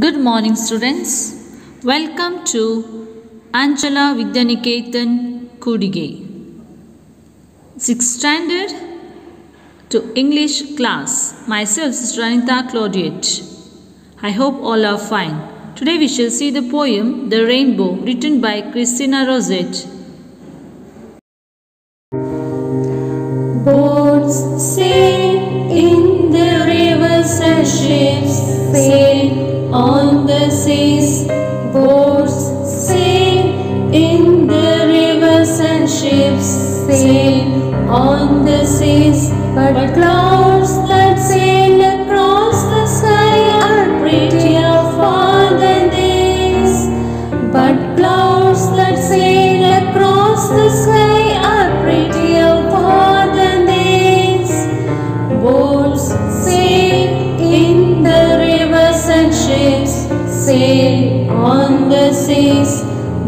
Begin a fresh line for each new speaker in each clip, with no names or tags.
Good morning, students. Welcome to Angela Vidyaniketan Kudige. Sixth standard to English class. Myself, Sister Anita. I hope all are fine. Today we shall see the poem The Rainbow written by Christina Rossetti.
Boats sail in the rivers and ships sail seas. Boats sail in the rivers and ships sail on the seas. But clouds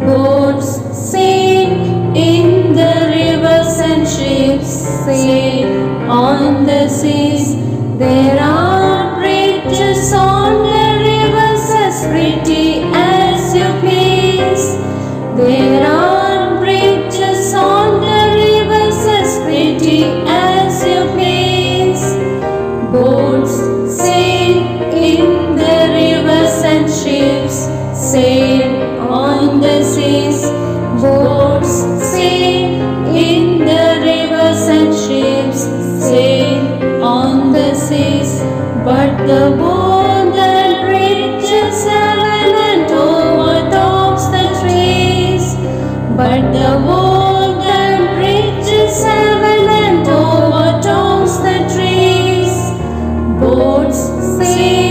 Boats sail in the rivers and ships sail on the seas. There are bridges on the rivers as pretty as you please. There Boats sail in the rivers and ships sail on the seas. But the boat that reaches heaven and overtops the trees. But the boat that reaches heaven and overtops the trees. Boats sail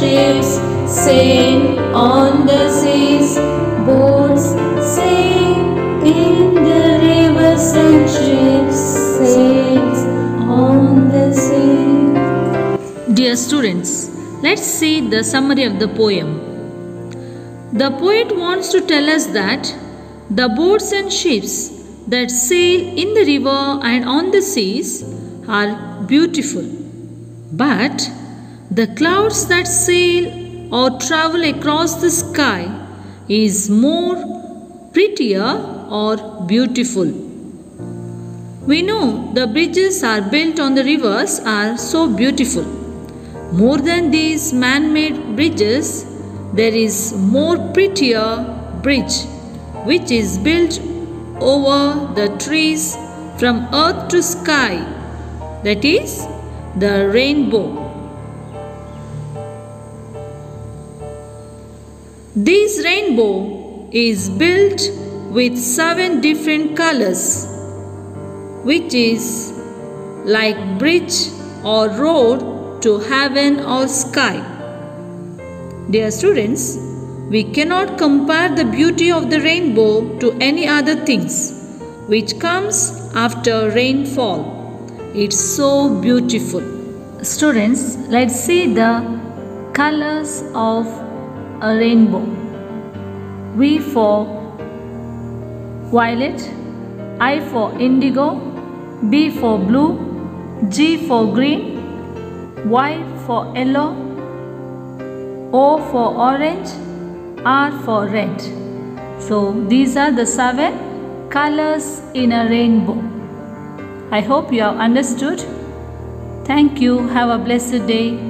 ships sail on the seas. Boats sail in the rivers and ships sail on the sea.
Dear students, let's see the summary of the poem. The poet wants to tell us that the boats and ships that sail in the river and on the seas are beautiful. But the clouds that sail or travel across the sky is more prettier or beautiful. We know the bridges are built on the rivers are so beautiful. More than these man-made bridges, there is more prettier bridge which is built over the trees from earth to sky. That is the rainbow. This rainbow is built with seven different colors which is like bridge or road to heaven or sky. Dear students, we cannot compare the beauty of the rainbow to any other things which comes after rainfall. It's so beautiful. Students, let's see the colors of a rainbow. V for violet, I for indigo, B for blue, G for green, Y for yellow, O for orange, R for red. So these are the seven colors in a rainbow. I hope you have understood. Thank you. Have a blessed day.